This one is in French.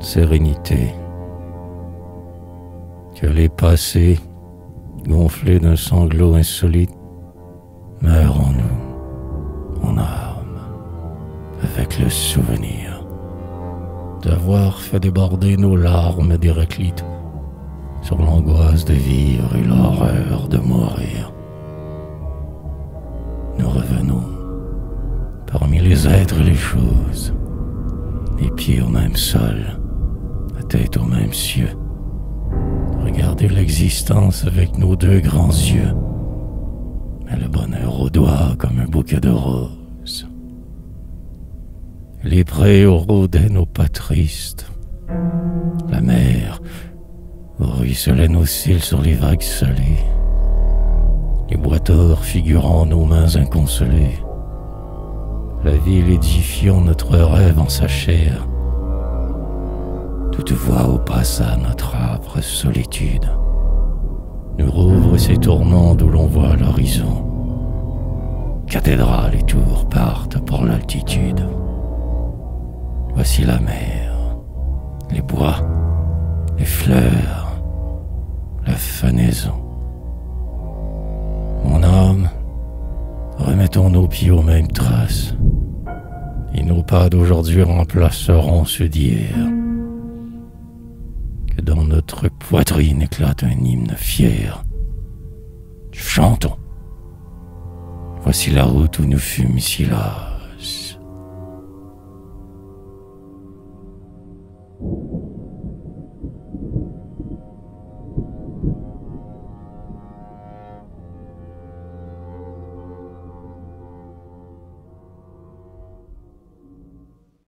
sérénité. Que les passés, gonflés d'un sanglot insolite, meurent en nous, en âme, avec le souvenir d'avoir fait déborder nos larmes d'Héraclite sur l'angoisse de vivre et l'horreur de mourir. Nous revenons parmi les êtres et les choses, les pieds au même sol, tête au même cieux. L'existence avec nos deux grands yeux, mais le bonheur au doigt comme un bouquet de roses. Les prés rôdaient nos pas tristes, la mer ruisselait nos cils sur les vagues salées, les boiteurs figurant nos mains inconsolées la ville édifiant notre rêve en sa chair. Toute voix au à notre âpre solitude nous rouvre ces tournants d'où l'on voit l'horizon. Cathédrales et tours partent pour l'altitude. Voici la mer, les bois, les fleurs, la fanaison. Mon âme, remettons nos pieds aux mêmes traces et nos pas d'aujourd'hui remplaceront ceux d'hier. Poitrine éclate un hymne fier. Chantons. Voici la route où nous fûmes ici là.